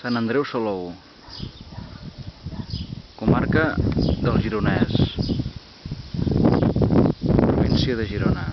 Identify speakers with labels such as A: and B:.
A: Sant Andreu Salou, comarca del Gironès, província de Girona.